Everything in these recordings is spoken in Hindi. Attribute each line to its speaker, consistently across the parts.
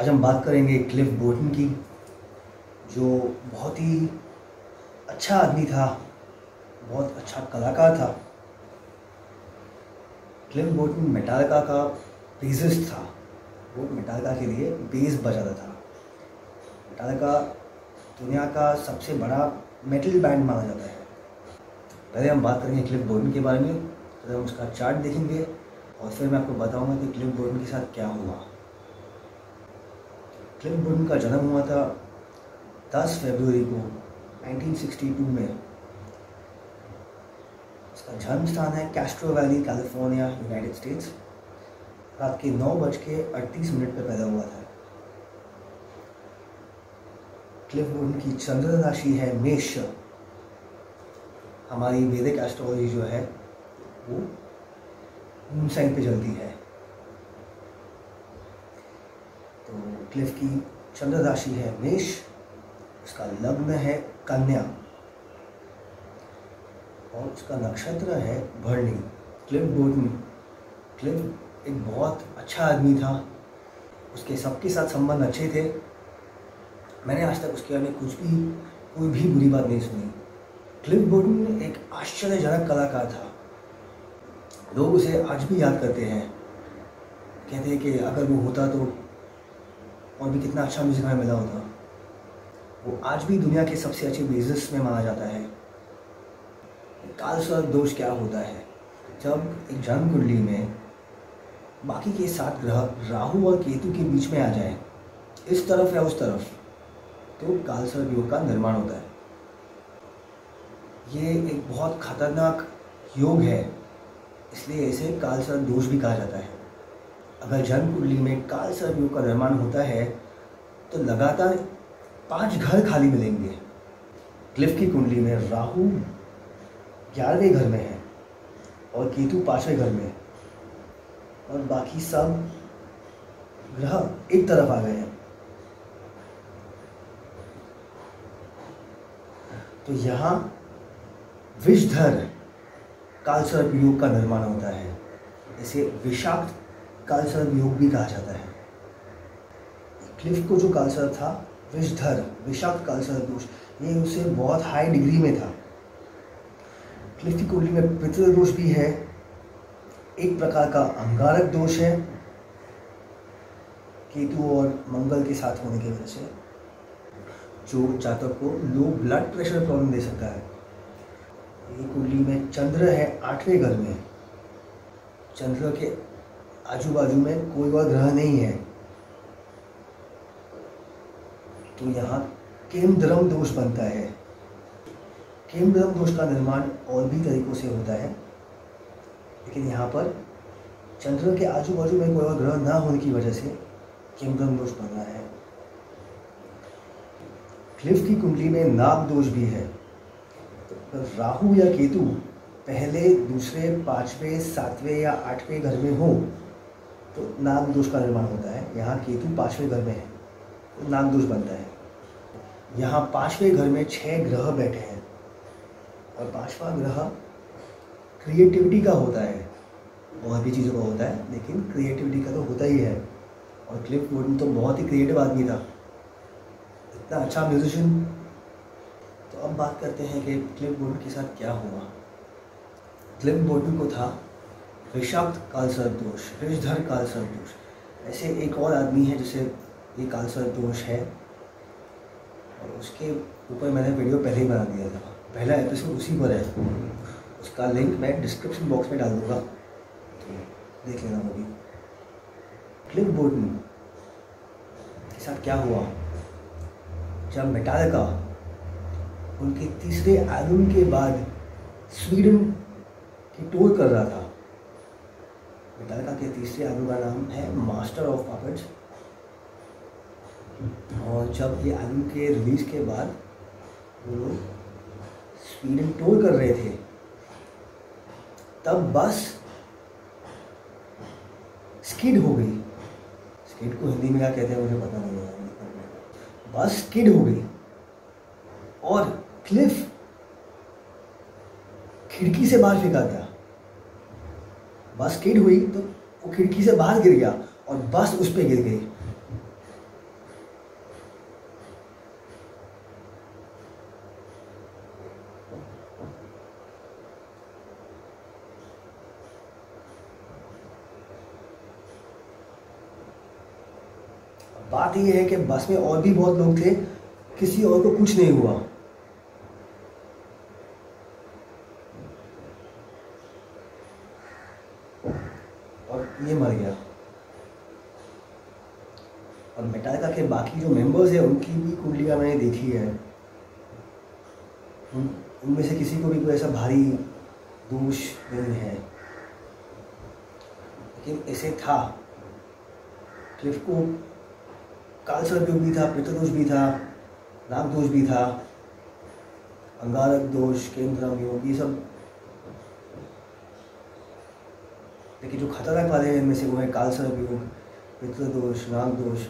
Speaker 1: आज हम बात करेंगे क्लिफ बोर्टन की, जो बहुत ही अच्छा आदमी था, बहुत अच्छा कलाकार था। क्लिफ बोर्टन मेटालिका का बेसिस्ट था। वो मेटालिका के लिए बेस बजाता था। मेटालिका दुनिया का सबसे बड़ा मेटल बैंड माना जाता है। पहले हम बात करेंगे क्लिफ बोर्डन के बारे में फिर हम उसका चार्ट देखेंगे और फिर मैं आपको बताऊँगा कि क्लिफ बोर्डन के साथ क्या हुआ। क्लिफ बोर्डन का जन्म हुआ था 10 फरवरी को 1962 में। उसका जन्म स्थान है Castro Valley California United States रात के नौ बज के अड़तीस मिनट पर पैदा हुआ था। क्लिफ बोर्डन की चंद्र राशि है मेष। हमारी वैदिक एस्ट्रोलॉजी जो है, वो मून साइन पे चलती है तो क्लिफ की चंद्र राशि है मेष, उसका लग्न है कन्या। और उसका नक्षत्र है भरणी, क्लिफ बोर्डन क्लिफ एक बहुत अच्छा आदमी था। उसके सबके साथ संबंध अच्छे थे। मैंने आज तक उसके बारे में कुछ भी, कोई भी बुरी बात नहीं सुनी। क्लिफ बोर्डन एक आश्चर्यजनक कलाकार था। लोग उसे आज भी याद करते हैं। कहते हैं कि अगर वो होता तो और भी कितना अच्छा म्यूज़िक हमें मिला होता वो आज भी दुनिया के सबसे अच्छे बिज़नेस में माना जाता है। काल दोष क्या होता है? जब एक जन्म कुंडली में बाकी के सात ग्रह राहु और केतु के बीच में आ जाए, इस तरफ़ या उस तरफ़ तो कालसर्प योग का निर्माण होता है। ये एक बहुत खतरनाक योग है, इसलिए इसे कालसर्प दोष भी कहा जाता है। अगर जन्म कुंडली में कालसर्प योग का निर्माण होता है तो लगातार पाँच घर खाली मिलेंगे। क्लिफ की कुंडली में राहु ग्यारहवें घर में है और केतु पाँचवें घर में है। और बाकी सब ग्रह एक तरफ़ आ गए हैं। तो यहाँ विषधर कालसर्प योग का निर्माण होता है। इसे विषाक्त कालसर्प योग भी कहा जाता है। क्लिफ को जो कालसर्प था, विषधर, विषाक्त कालसर्प दोष, ये उसे बहुत हाई डिग्री में था। क्लिफ की कुंडली में पितृ दोष भी है, एक प्रकार का अंगारक दोष है, केतु और मंगल के साथ होने की वजह से, जो जातक को लो ब्लड प्रेशर प्रॉब्लम दे सकता है। ये कुंडली में चंद्र है, आठवें घर में। चंद्र के आजू बाजू में कोई और ग्रह नहीं है। तो यहाँ केमद्रम दोष बनता है। केमद्रम दोष का निर्माण और भी तरीकों से होता है। लेकिन यहाँ पर चंद्र के आजू बाजू में कोई और ग्रह ना होने की वजह से केमद्रम दोष बन रहा है। क्लिफ की कुंडली में नाग दोष भी है। तो राहु या केतु पहले, दूसरे, पाँचवें, सातवें या आठवें घर में हो तो नाग दोष का निर्माण होता है। यहाँ केतु पाँचवें घर में है तो नाग दोष बनता है। यहाँ पाँचवें घर में छह ग्रह बैठे हैं और पांचवा ग्रह क्रिएटिविटी का होता है। और भी चीज़ों का होता है, लेकिन क्रिएटिविटी का तो होता ही है। और क्लिप बोर्डन तो बहुत ही क्रिएटिव आदमी था। इतना अच्छा म्यूजिशियन तो अब बात करते हैं कि क्लिप बोर्डन के साथ क्या हुआ। क्लिप बोर्डन को था विषाक्त कालसर्प दोष विषधर कालसर्प दोष ऐसे एक और आदमी है जिसे ये कालसर्प दोष है। और उसके ऊपर मैंने वीडियो पहले ही बना दिया था। पहला एपिसोड उसी पर है। उसका लिंक मैं डिस्क्रिप्शन बॉक्स में डाल दूँगा। तो देख लेना वो भी। क्लिफ बोर्डन के साथ क्या हुआ? जब मेटालिका उनके तीसरे एल्बम के बाद स्वीडन की टूर कर रहा था मेटालिका के तीसरे आलू का नाम है मास्टर ऑफ़ पपेट्स और जब ये आलू के रिलीज़ के बाद वो लोग स्वीडन टूर कर रहे थे, तब बस स्किड हो गई। स्किड को हिंदी में क्या कहते हैं, मुझे पता नहीं है। बस स्किड हो गई। और क्लिफ खिड़की से बाहर फेंका गया। बस किड हुई तो वो खिड़की से बाहर गिर गया और बस उस पर गिर गई। बात यह है कि बस में और भी बहुत लोग थे, किसी और को कुछ नहीं हुआ। के बाकी जो मेंबर्स हैं, उनकी भी कुंडलियाँ मैंने देखी है। उन, उनमें से किसी को भी कोई ऐसा भारी दोष नहीं है। लेकिन ऐसे था। क्लिफ को काल सर्पयोग भी था, पितृदोष भी था नाग दोष भी था, अंगारक दोष केंद्रम योग ये सब। लेकिन जो खतरनाक वाले हैं, इनमें से वो है काल सर्पयोग पितृदोष नाग दोष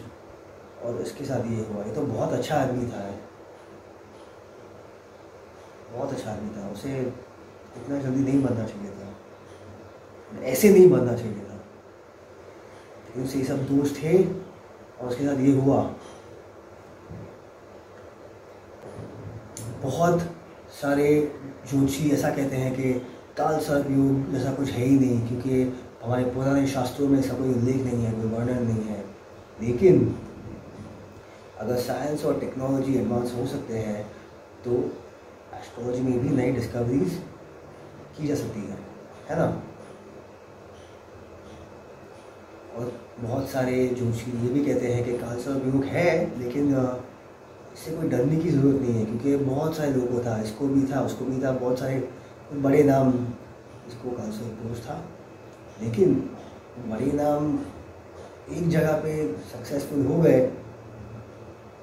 Speaker 1: और इसके साथ ये हुआ। ये तो बहुत अच्छा आदमी था। बहुत अच्छा आदमी था। उसे इतना जल्दी नहीं बनना चाहिए था। ऐसे नहीं बनना चाहिए था। लेकिन उसे ये सब दोस्त थे और उसके साथ ये हुआ। बहुत सारे जोशी ऐसा कहते हैं कि काल सर्प योग जैसा कुछ है ही नहीं, क्योंकि हमारे पुराने शास्त्रों में ऐसा कोई उल्लेख नहीं है, कोई वर्णन नहीं है। लेकिन अगर साइंस और टेक्नोलॉजी एडवांस हो सकते हैं तो एस्ट्रोलॉजी में भी नई डिस्कवरीज की जा सकती है है ना? और बहुत सारे जोशी ये भी कहते हैं कि कालसर्प योग है, लेकिन इससे कोई डरने की ज़रूरत नहीं है, क्योंकि बहुत सारे लोगों को था, इसको भी था, उसको भी था, बहुत सारे बड़े नाम इसको कालसर्प दोष था। लेकिन बड़े नाम एक जगह पे सक्सेसफुल हो गए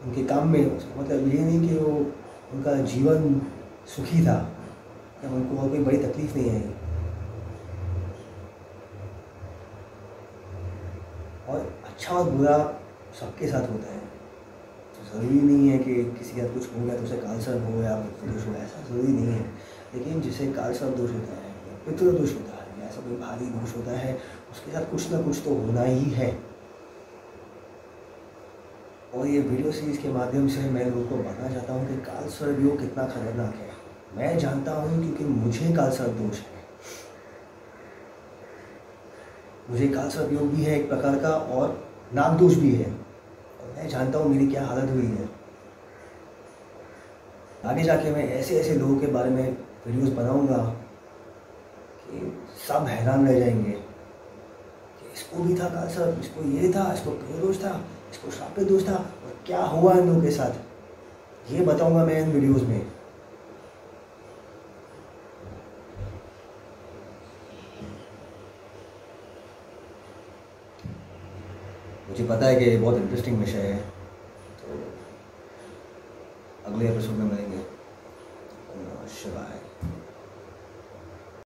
Speaker 1: उनके काम में मतलब ये नहीं कि वो उनका जीवन सुखी था, या उनको और कोई बड़ी तकलीफ़ नहीं आई। और अच्छा और बुरा सबके साथ होता है। तो ज़रूरी नहीं है कि किसी का कुछ हो गया तो उसे कालसर हो या दोष हो, ऐसा ज़रूरी नहीं है। लेकिन जिसे कालसर दोष होता है, या दोष होता है ऐसा कोई भारी दोष होता है, उसके साथ कुछ ना कुछ तो होना ही है। और ये वीडियो सीरीज़ के माध्यम से मैं लोगों को बताना चाहता हूँ कि काल सर्प योग कितना खतरनाक है। मैं जानता हूँ क्योंकि मुझे काल सर्प दोष है। मुझे काल सर्प योग भी है एक प्रकार का और नाम दोष भी है। और मैं जानता हूँ मेरी क्या हालत हुई है। आगे जाके मैं ऐसे ऐसे लोगों के बारे में वीडियोस बनाऊँगा कि सब हैरान रह जाएँगे कि इसको भी था काल सर्प इसको ये था, इसको दोष था। इसको श्रापित दोष था, और क्या हुआ इन लोगों के साथ? ये बताऊँगा मैं इन वीडियोस में। मुझे पता है कि ये बहुत इंटरेस्टिंग विषय है। तो अगले एपिसोड में मिलेंगे